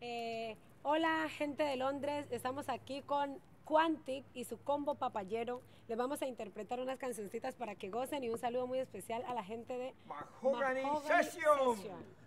Eh, hola, gente de Londres. Estamos aquí con Quantic y su combo papayero. Les vamos a interpretar unas cancioncitas para que gocen y un saludo muy especial a la gente de Mahogany Session. Session.